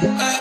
Bye.